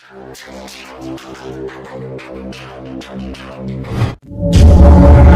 Thank you.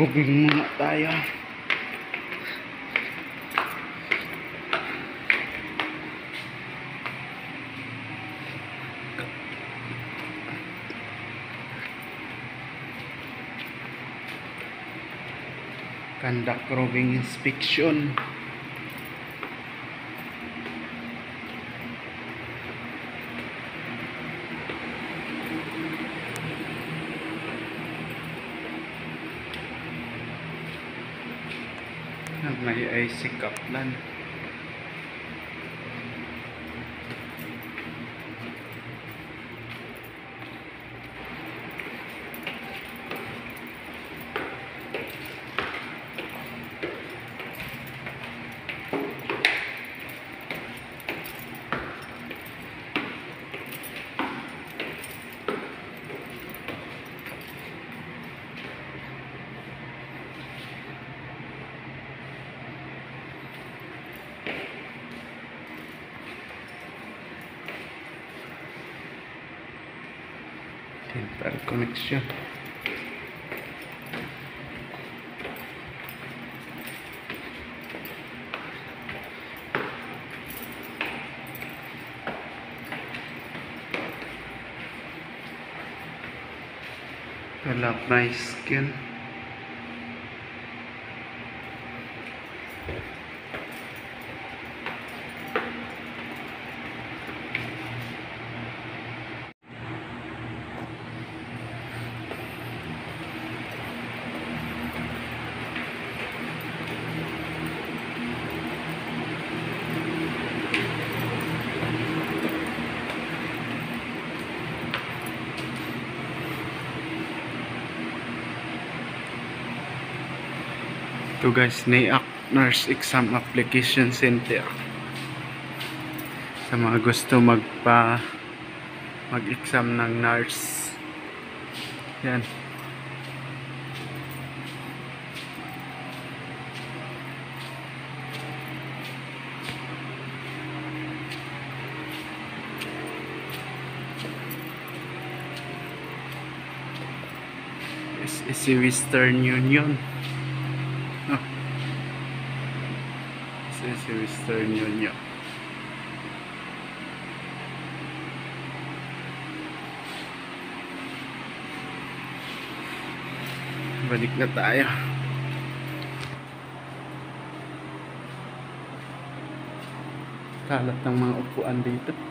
Probing muna tayo. Conduct probing inspection. May IC kaplan. Temporal conexión. पहला अपना skin Ito guys, NAAC Nurse Exam Application Center. Sa mga gusto magpa mag-exam ng nurse. Yan. SSC Western Union. SSC Western Union. Balik na tayo. Kalat ng mga upuan dito.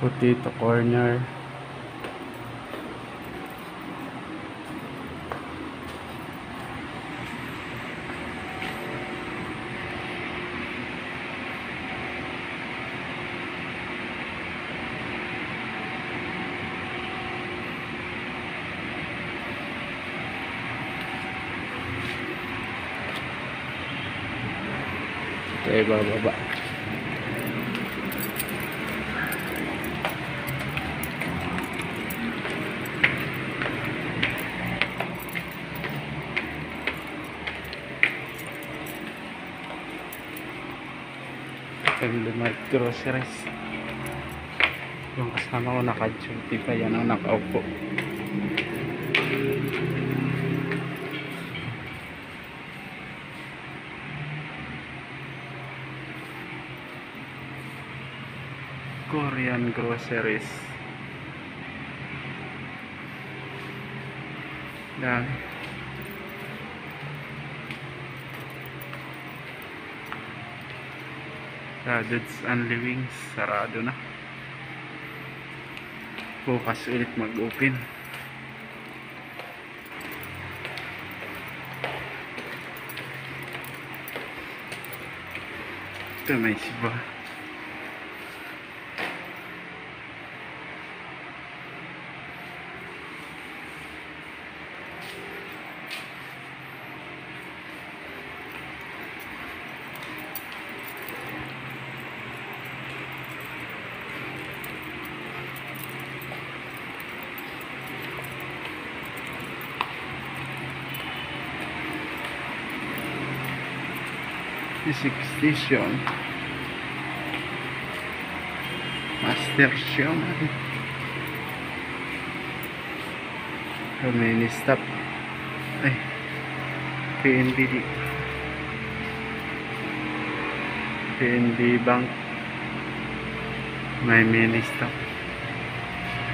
potato corner Okay, bababa. Light groceries. Yung kasama ko naka-duty pa yan ang nakaupo. Korean groceries. Dami. Radeds and Livings, sarado na. Bukas ulit mag-open. Ito may siba. Physics station. Master station. Mini stop. Ay. PNB di. PNB Bank. May mini stop.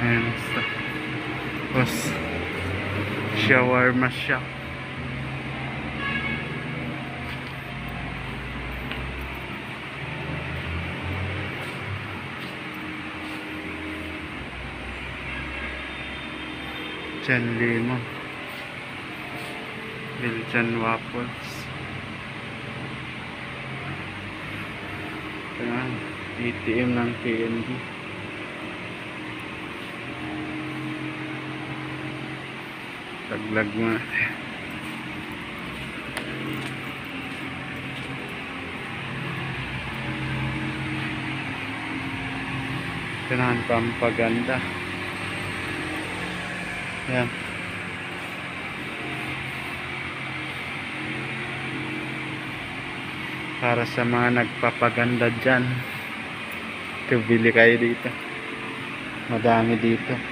Ayan stop. Tapos, shawarma shop. Chan Lemon Belgian Waffles. Ayan, ATM ng PNB Laglag mo natin Kailangan pampaganda Ayan. Para sa mga nagpapaganda dyan. Bili kayo dito. Madami dito.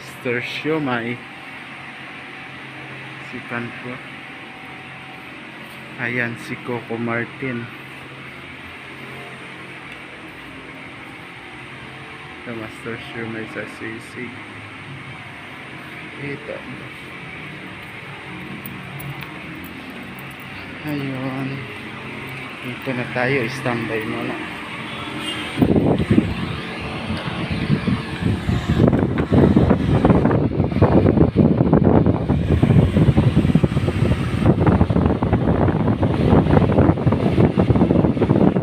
Master Siomai. Si Panpo ayan si Coco Martin. The Master Siomai sa sisig ito. Ayun dito na tayo. Standby muna